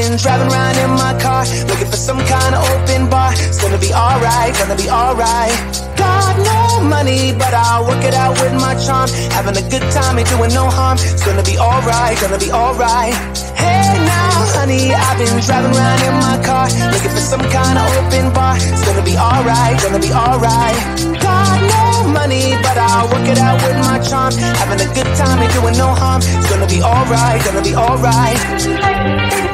been driving around in my car, looking for some kind of open bar. It's gonna be alright, gonna be alright. Got no money, but I'll work it out with my charm. Having a good time, ain't doing no harm. It's gonna be alright, gonna be alright. Hey now, honey, I've been driving around in my car, looking for some kind of open bar. It's gonna be alright, gonna be alright. Got no money, but I'll work it out with my charm. Having a good time, ain't doing no harm. It's gonna be alright, gonna be alright.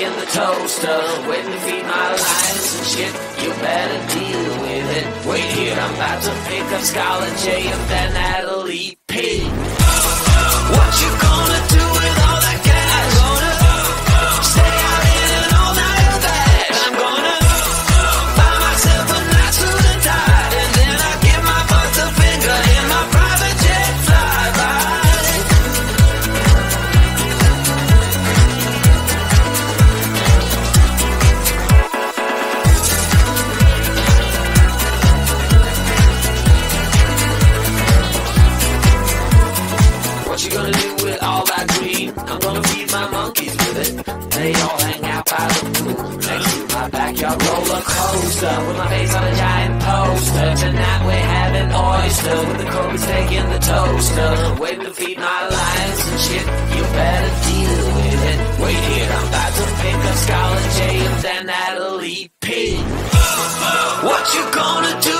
Taking the toaster. Waiting to feed my lions and shit. You better deal with it. Wait here, I'm about to pick up Scarlett J and then Natalie oysters with the Kobe's taking the toaster. Waiting to feed my lions and shit. You better deal with it. Wait here, I'm about to pick up Scarlett J and then Natalie P. What you gonna do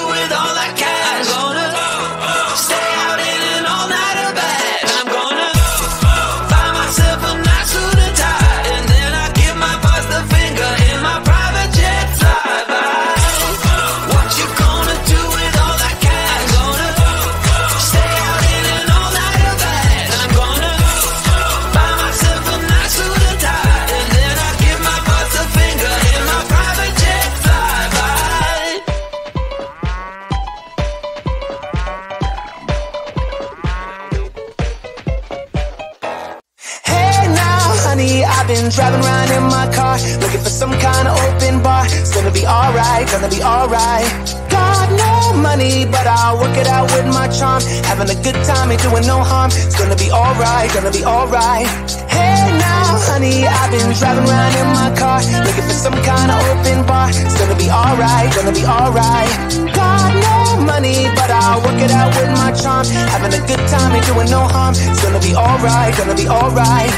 but I'll work it out with my charm. Having a good time, ain't doing no harm. It's gonna be alright, gonna be alright. Hey now, honey, I've been driving around in my car, looking for some kind of open bar. It's gonna be alright, gonna be alright. Got no money, but I'll work it out with my charm. Having a good time, ain't doing no harm. It's gonna be alright, gonna be alright.